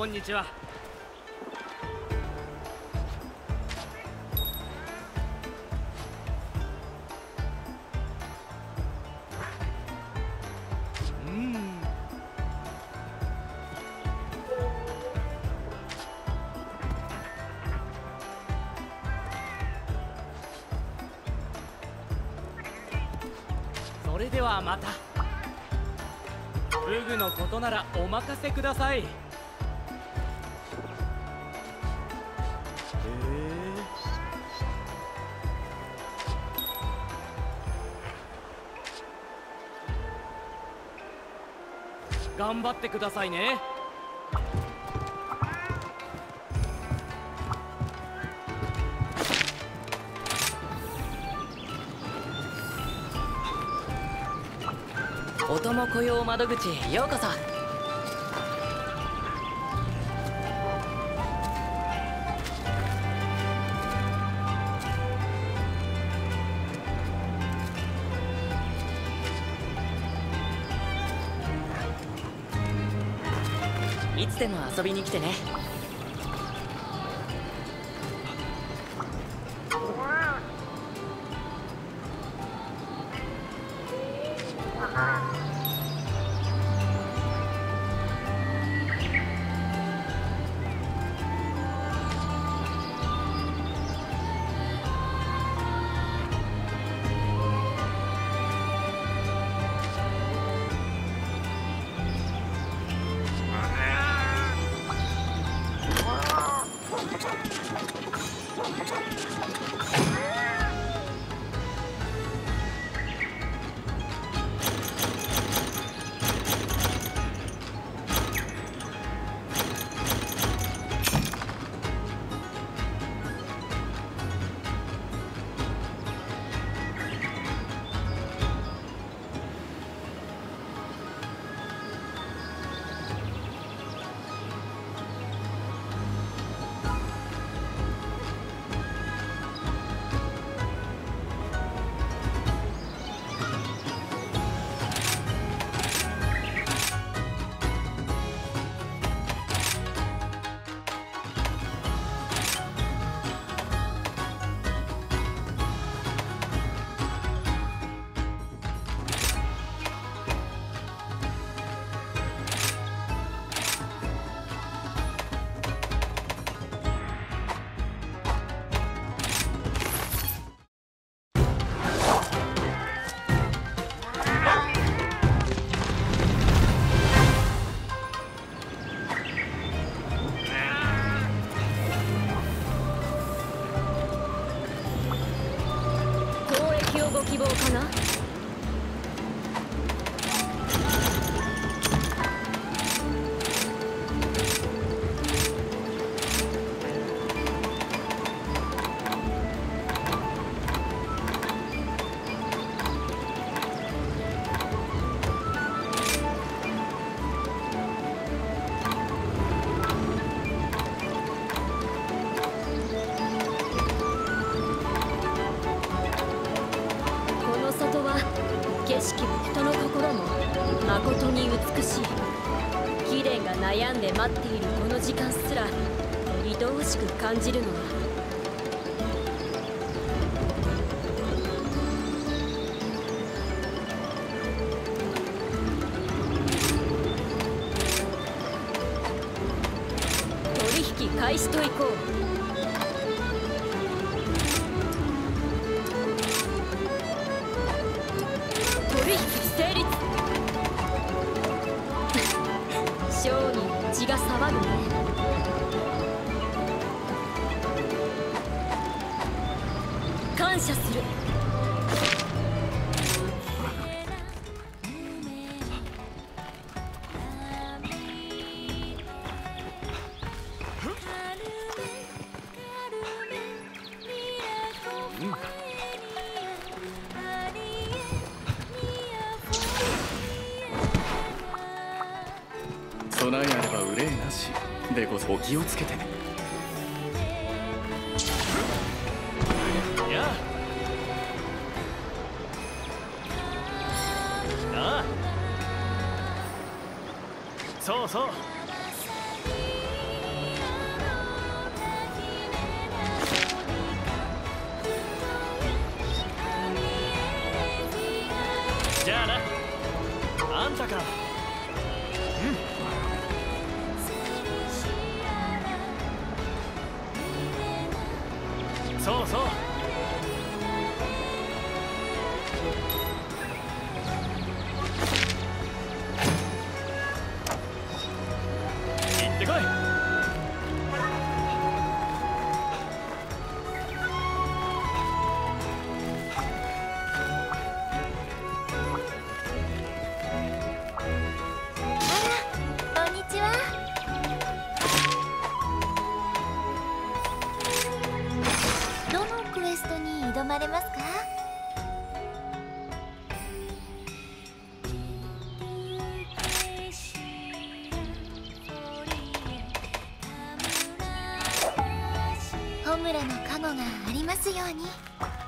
こんにちは。うん。それではまた。フグのことならお任せください。頑張ってくださいね。お供雇用窓口ようこそ。いつでも遊びに来てね。感じるの気をつけて。やあ。あ。そうそう。の加護がありますように。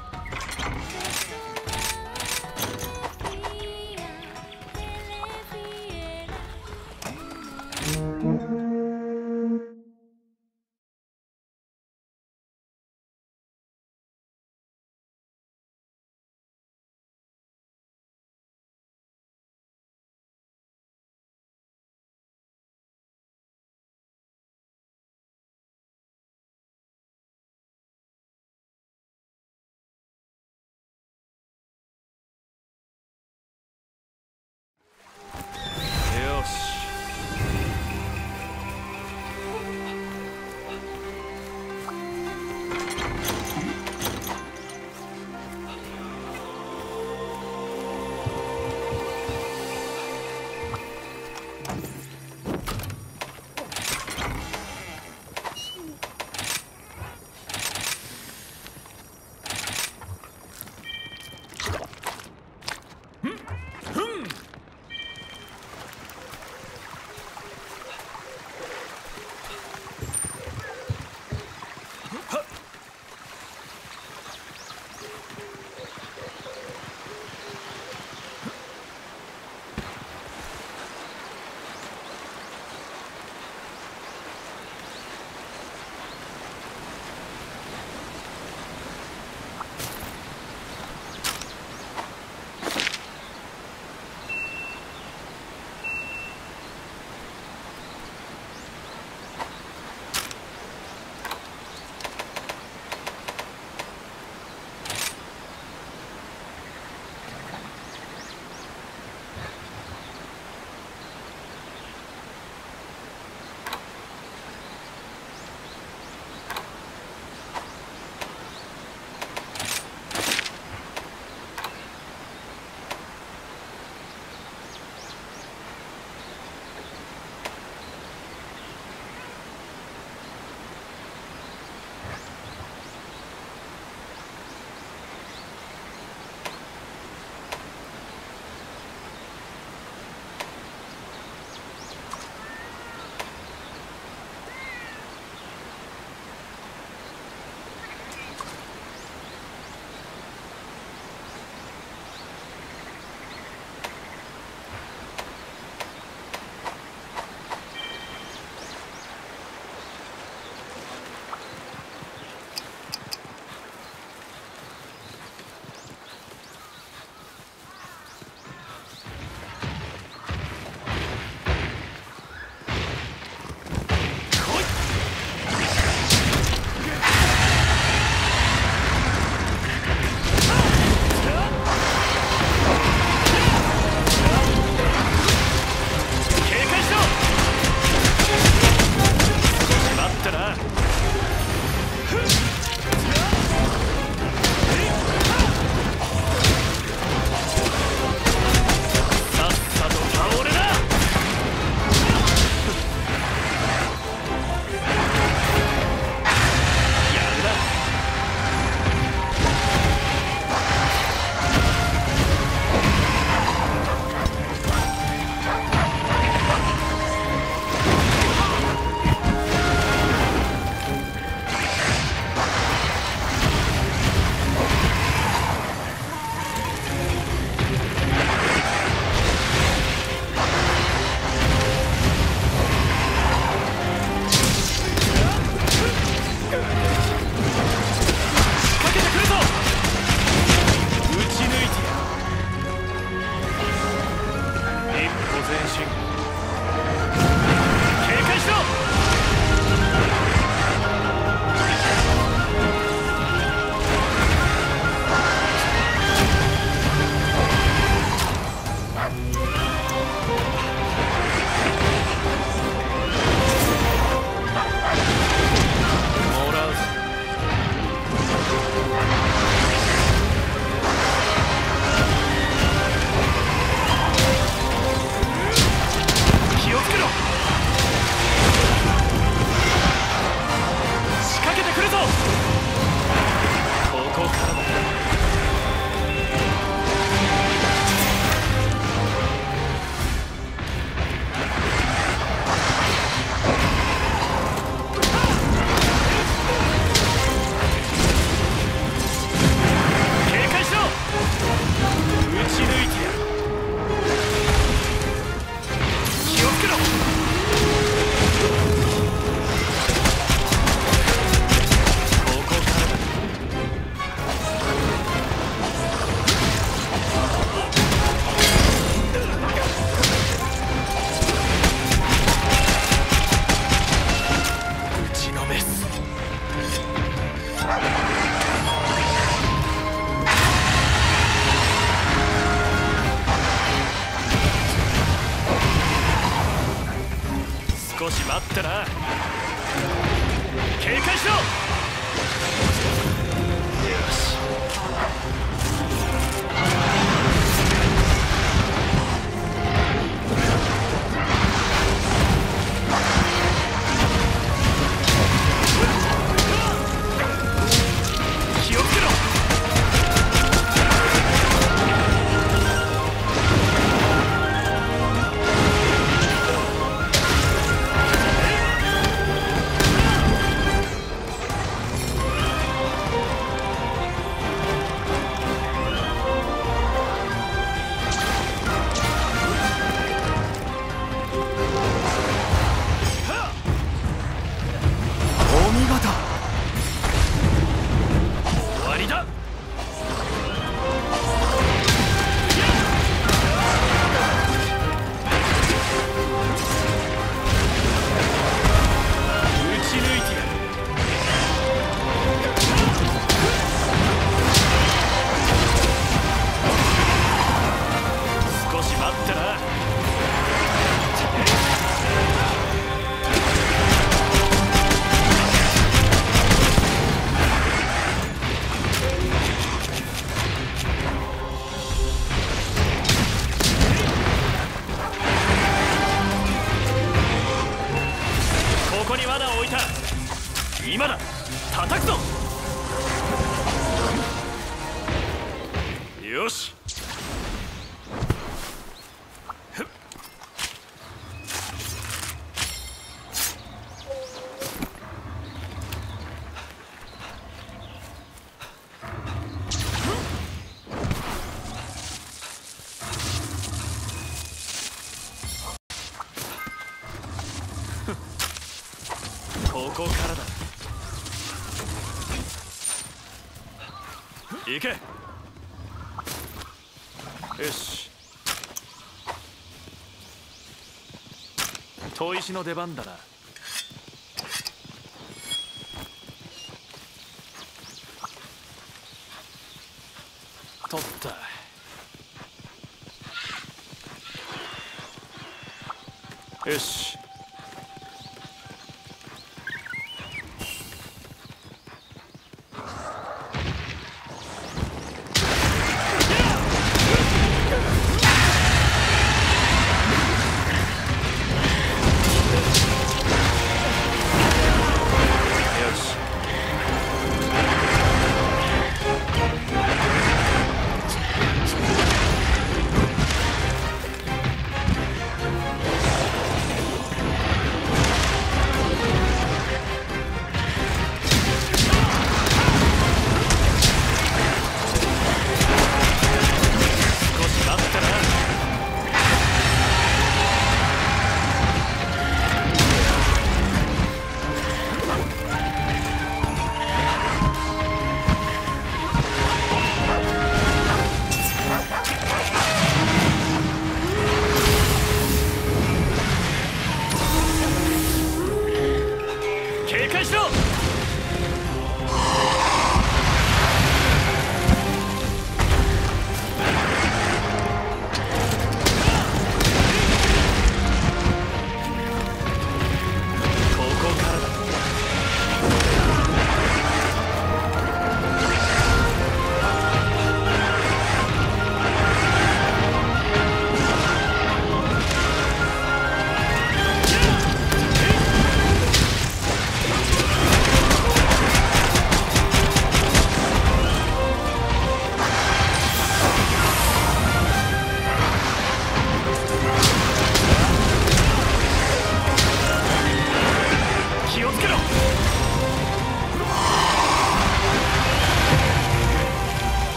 砥石の出番だな。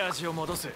切れ味を戻す。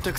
ってく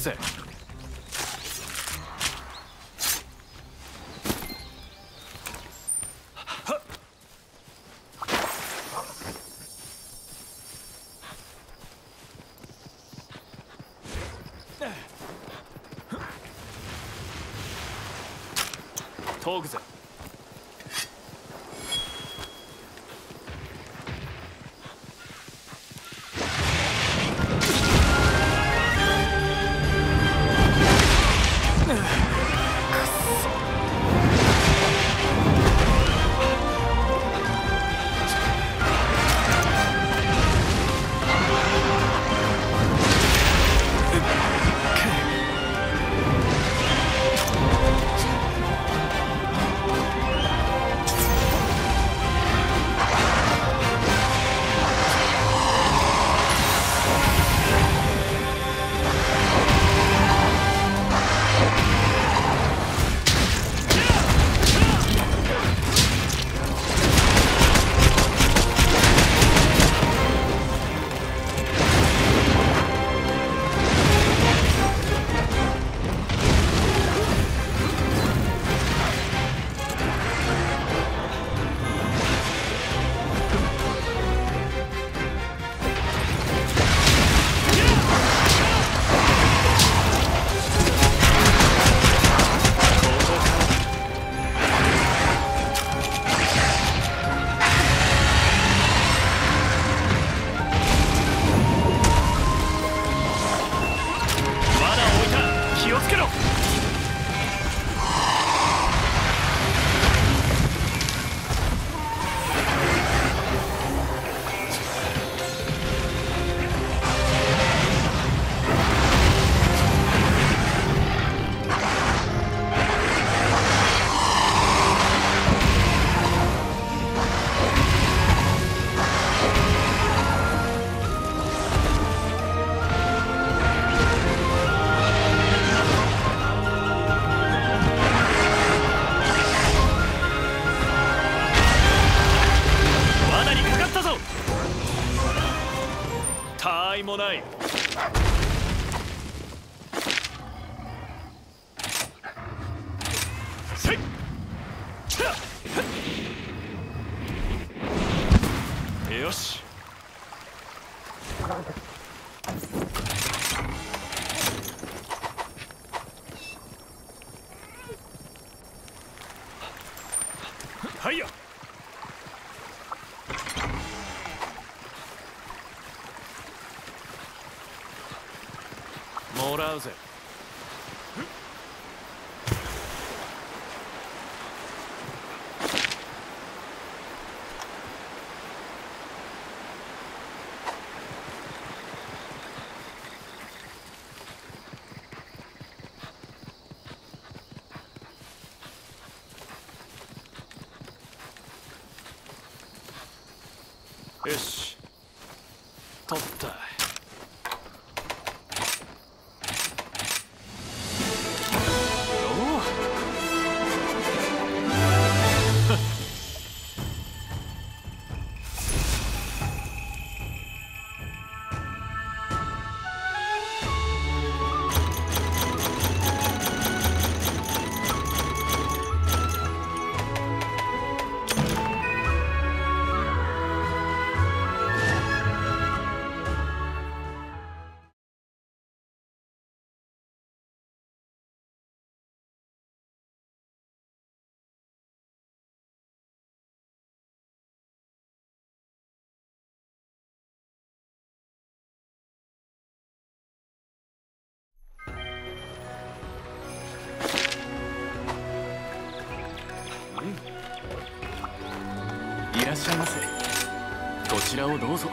らをどうぞ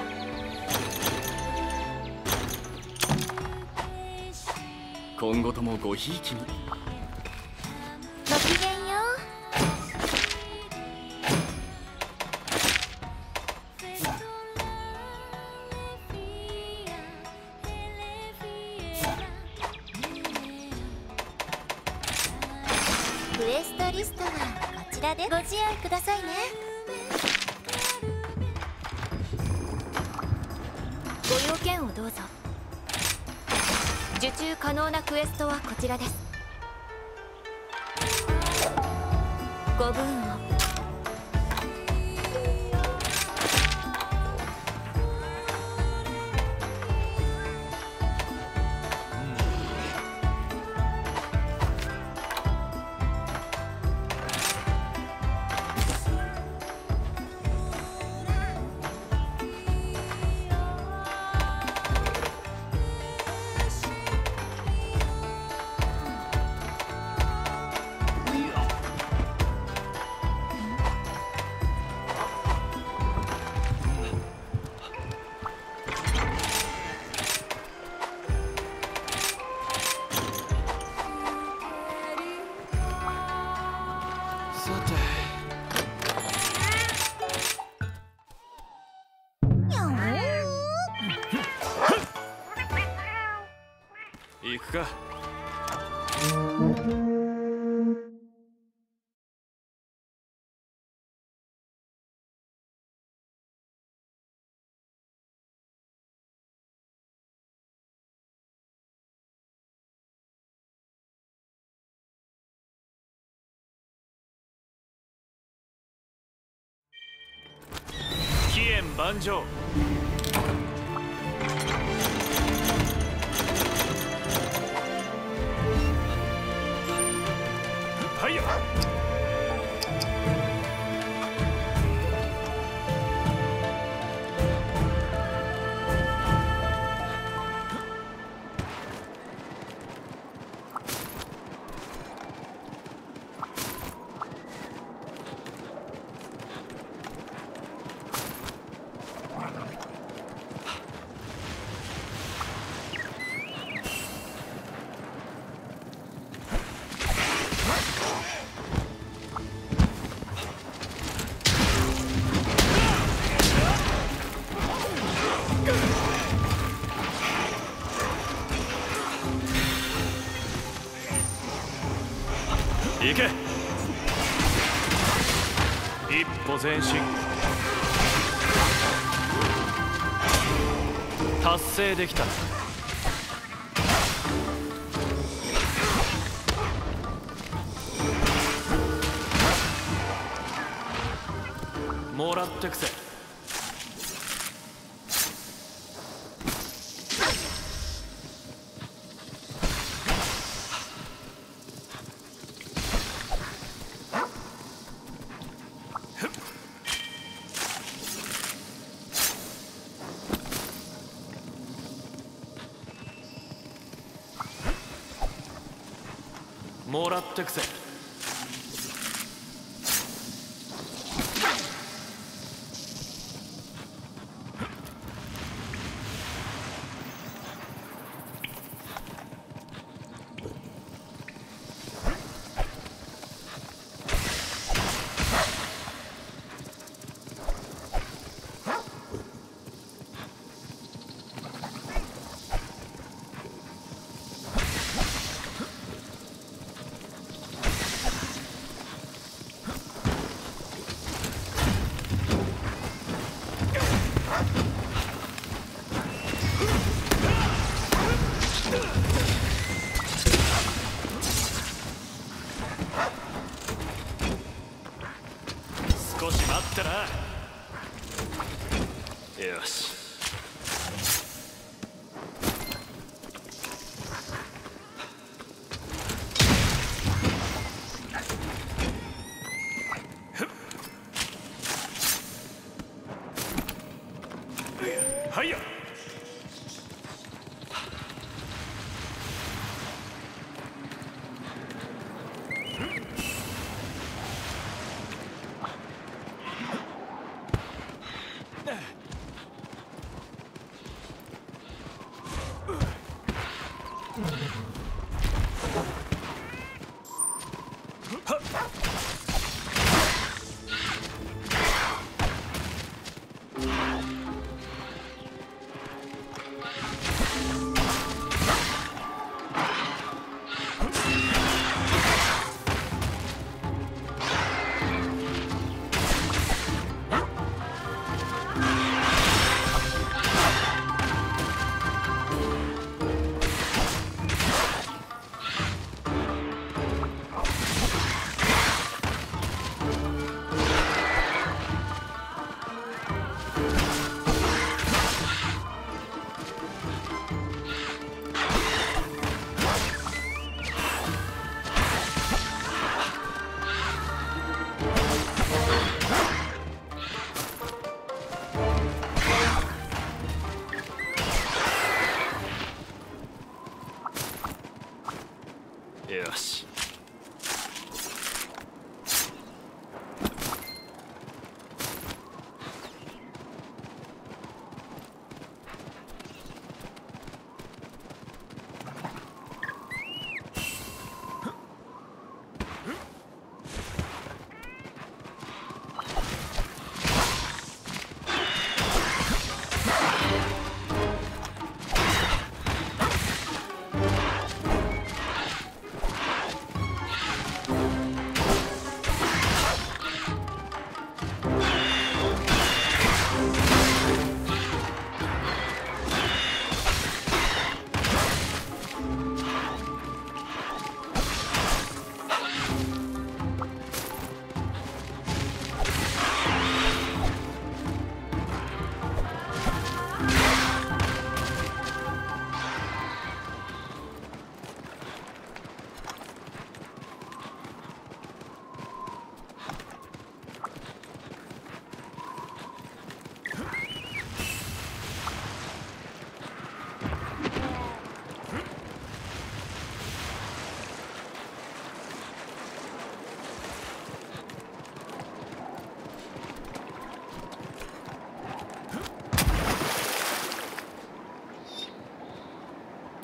今後ともごひいきに。らです。行くか。 앉아 前進。達成できた。もらってくせもらってくぜ。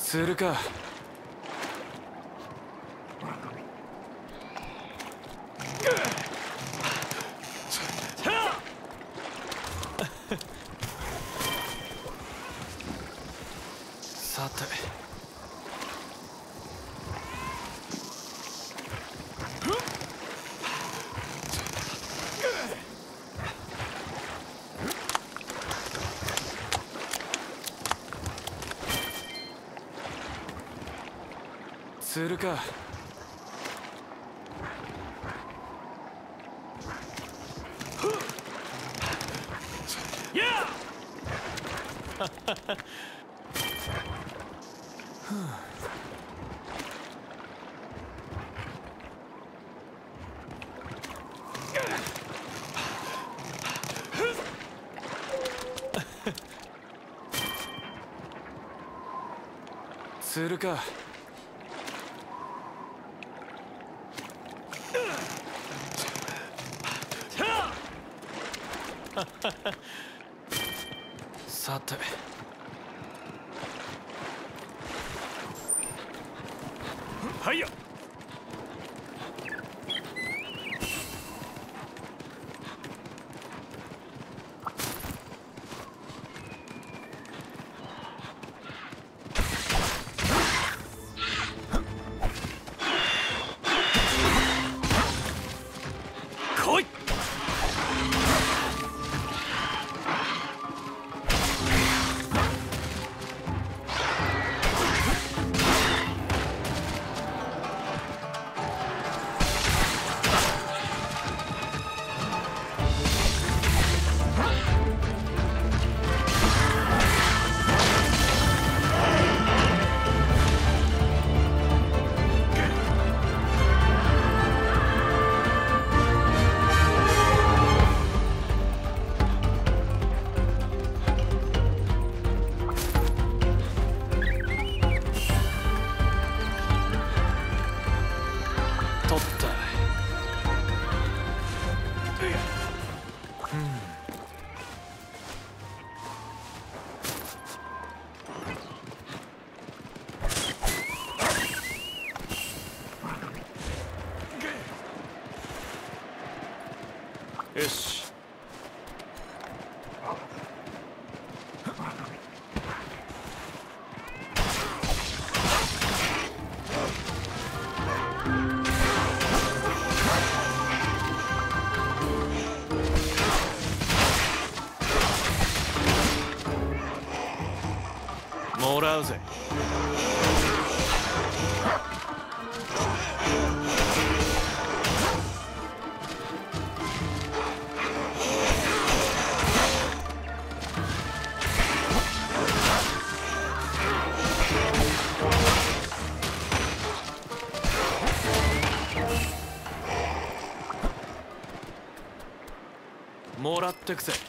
するかさてするか。するか。よしもらうぜ。も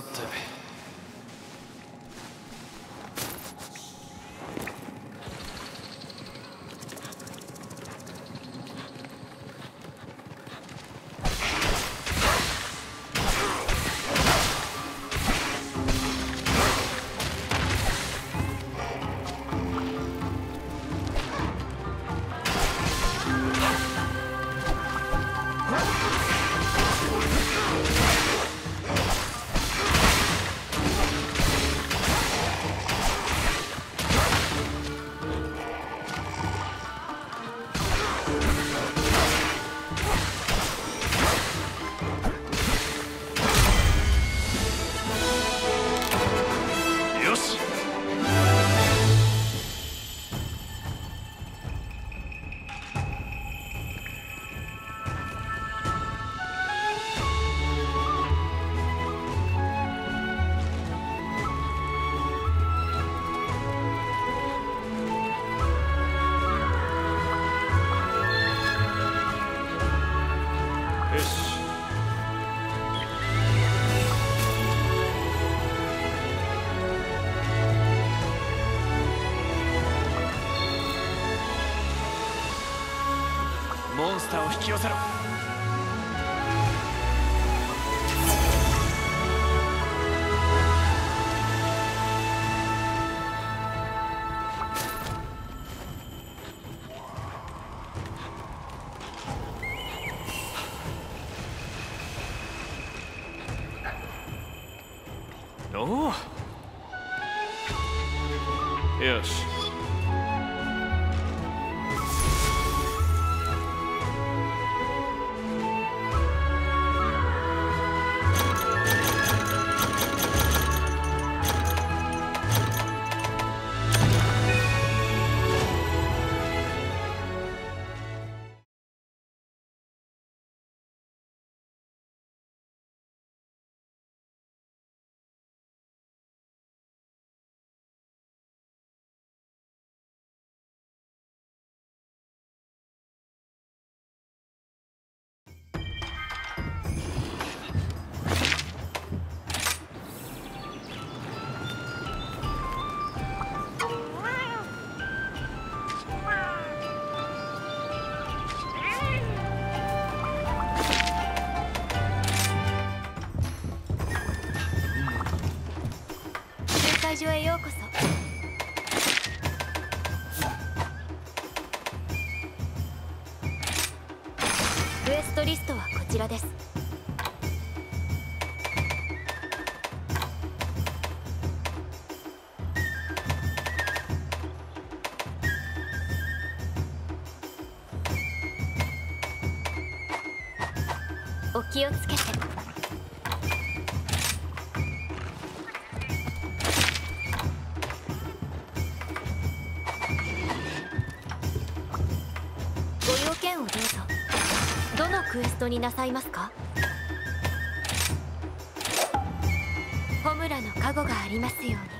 さスター気をつけて。ご用件をどうぞ。どのクエストになさいますか？ホムラの加護がありますように。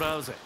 what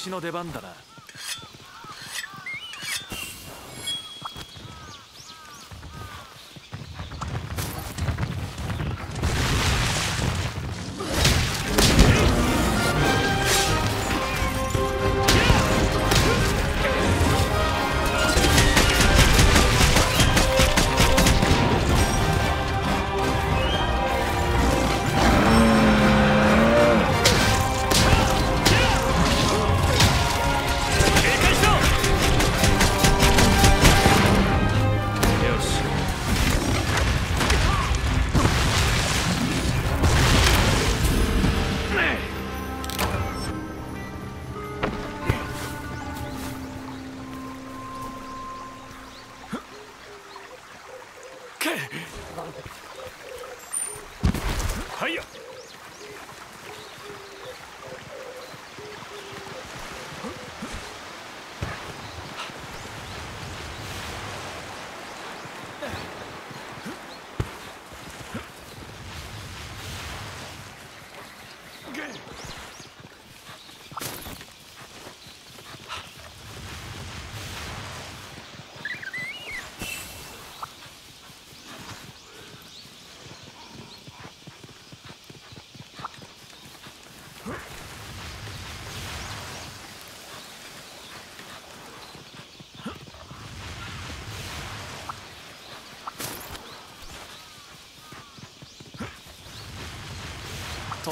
石の出番だな。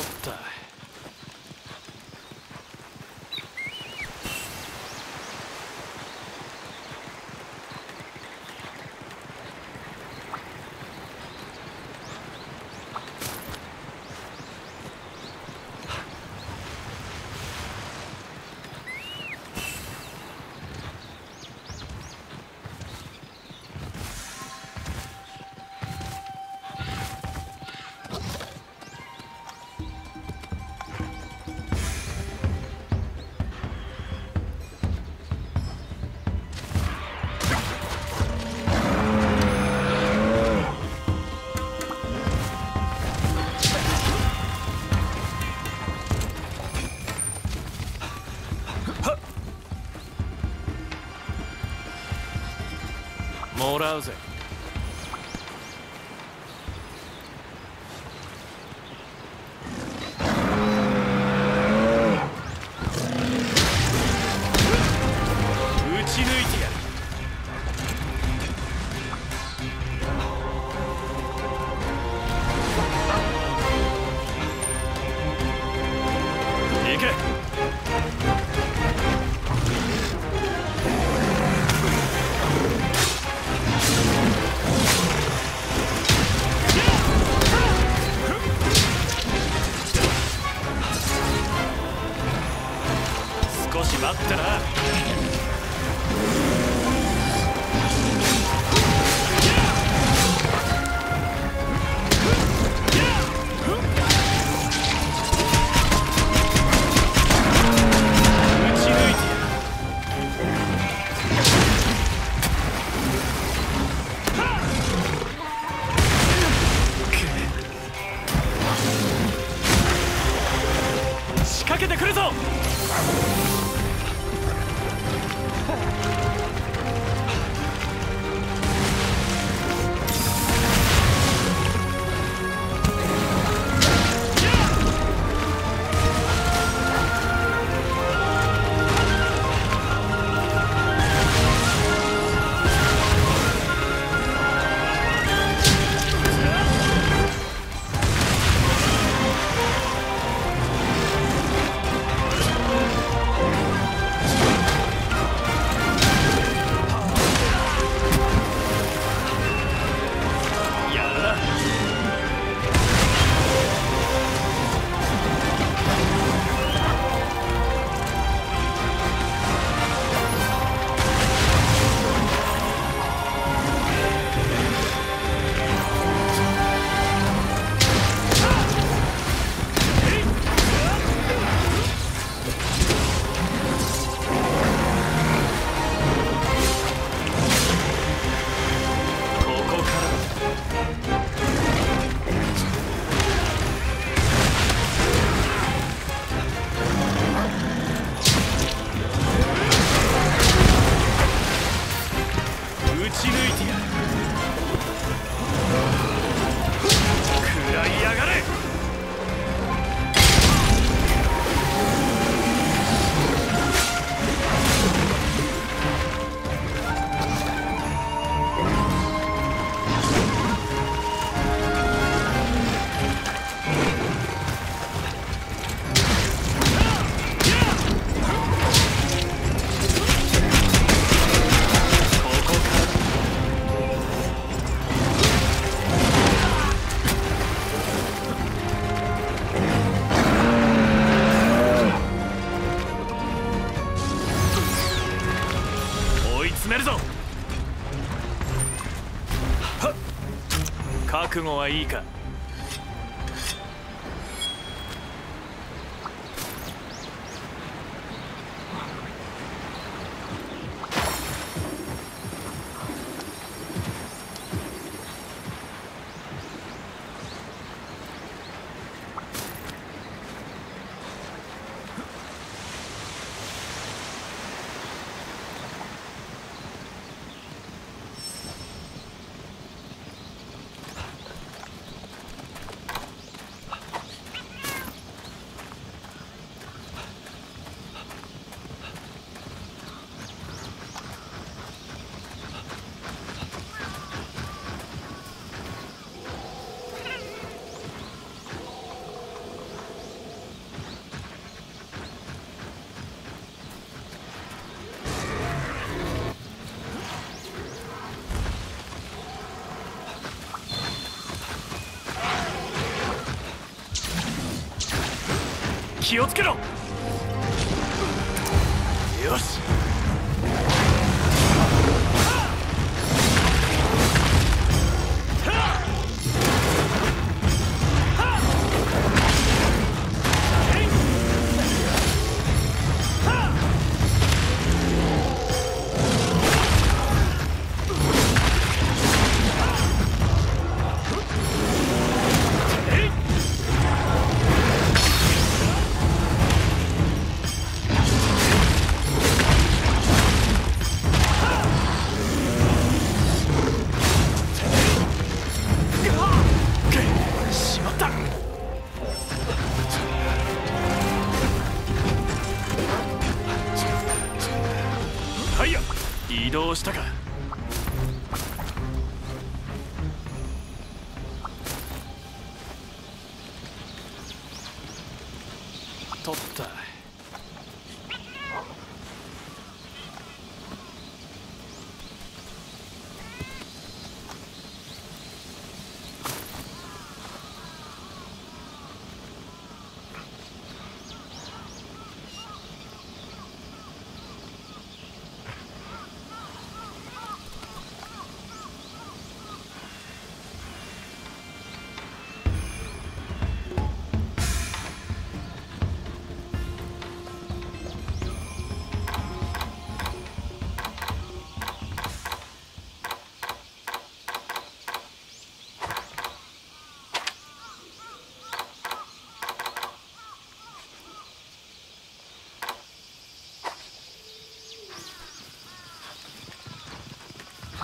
った what まったな。覚悟はいいか？気をつけろ。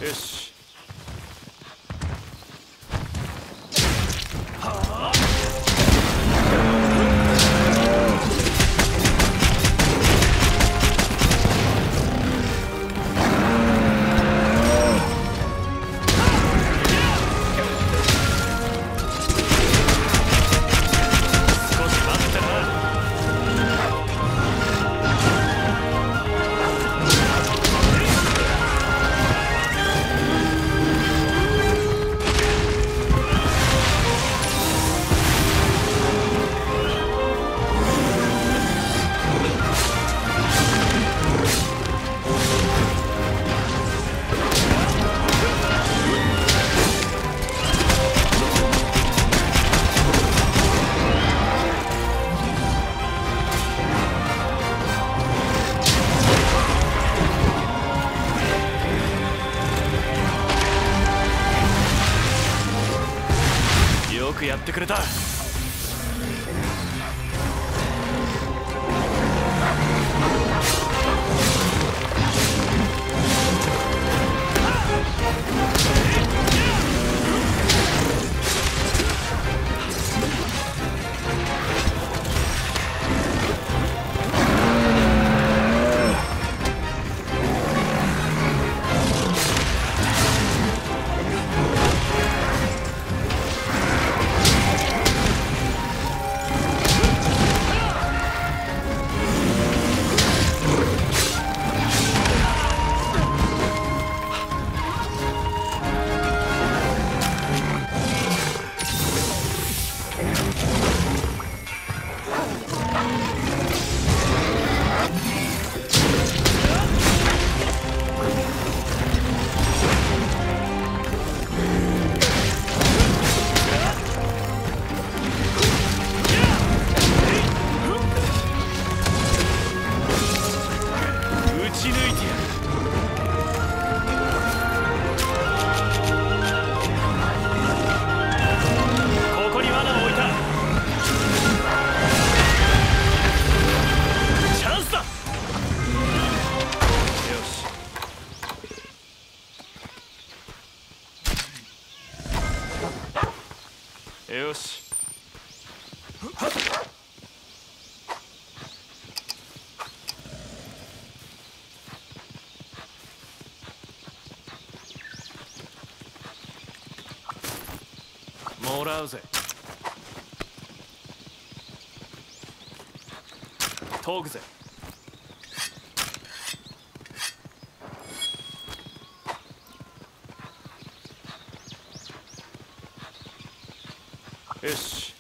よよ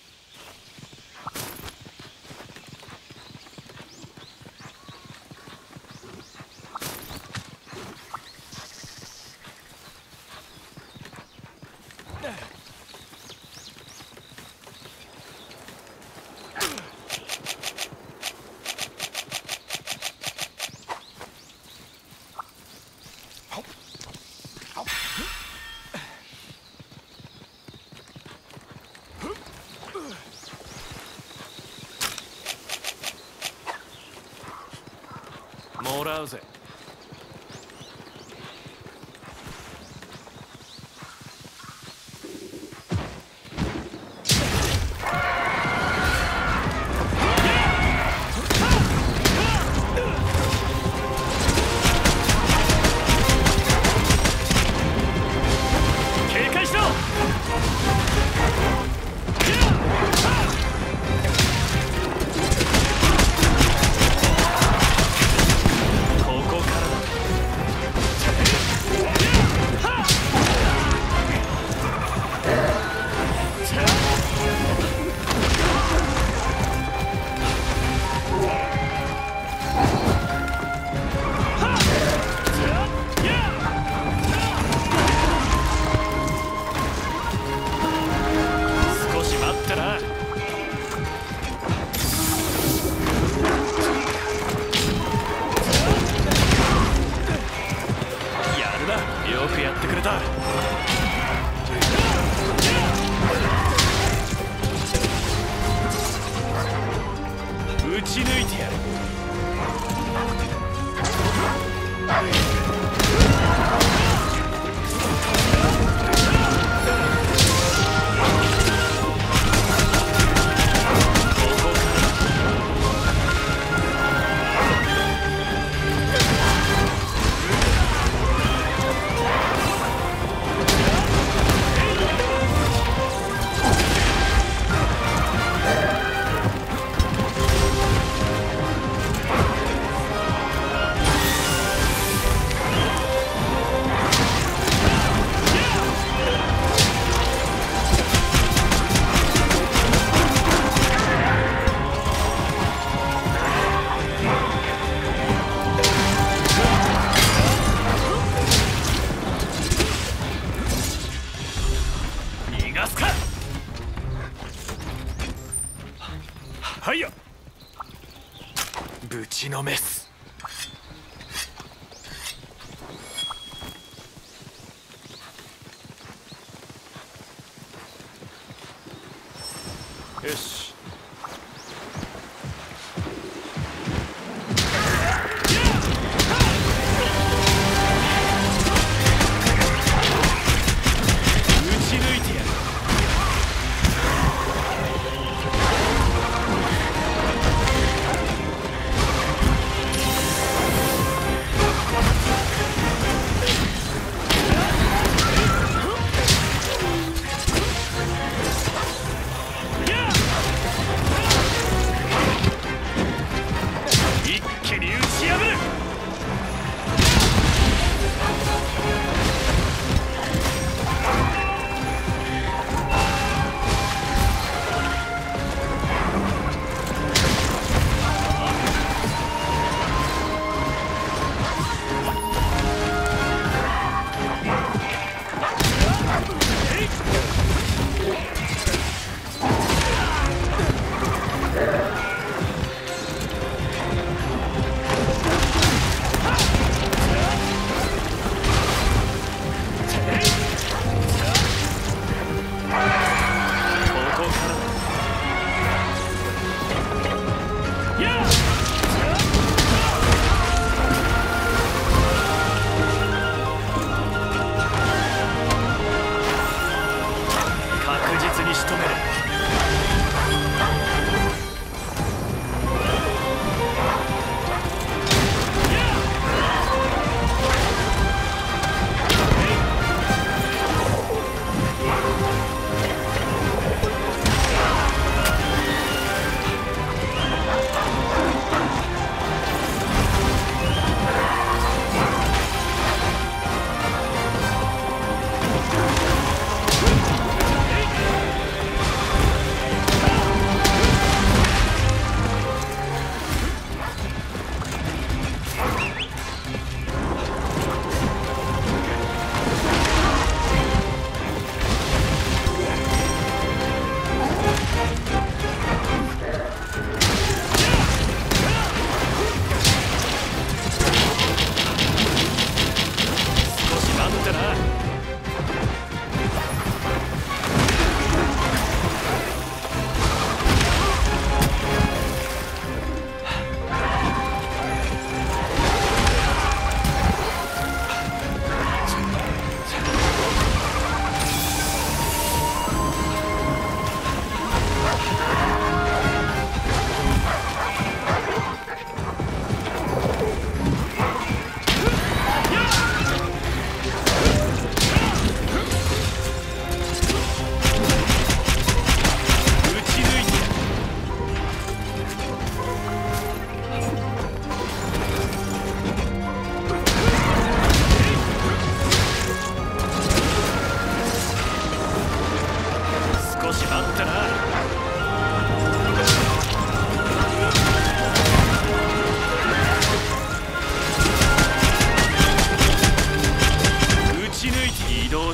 しも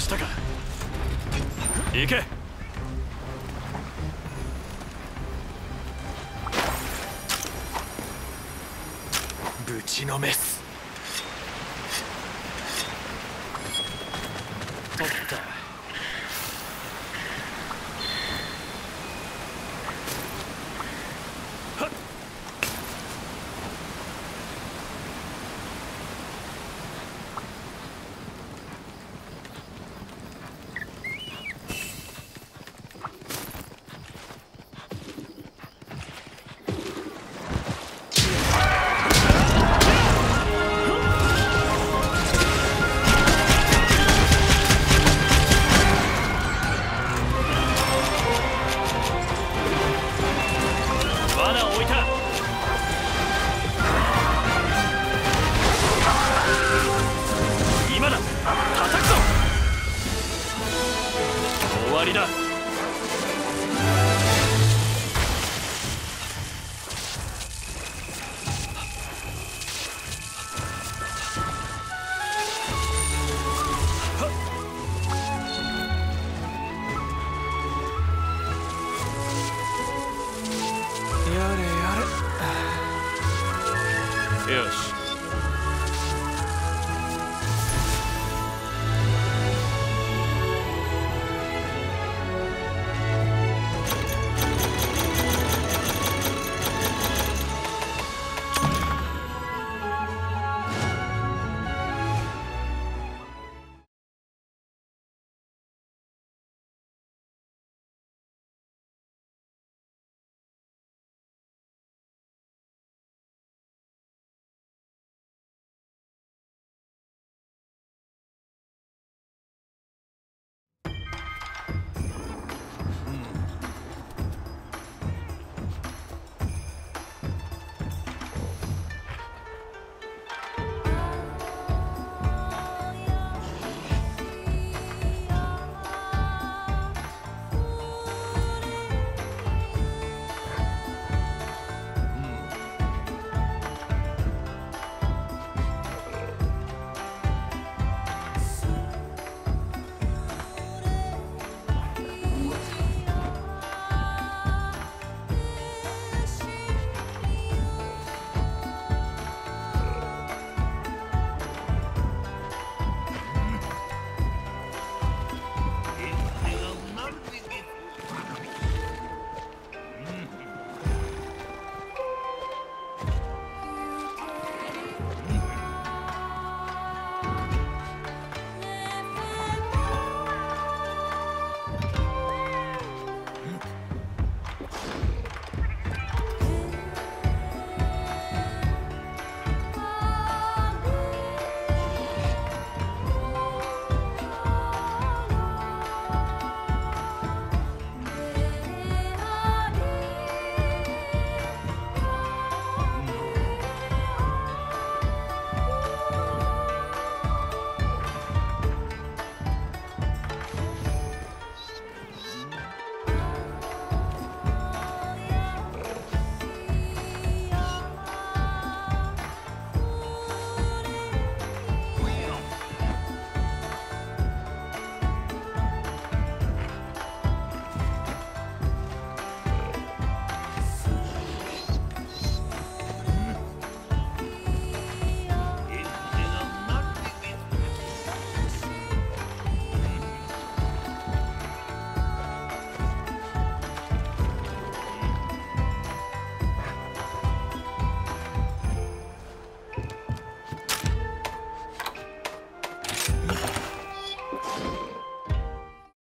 したか。行け。ブちのめす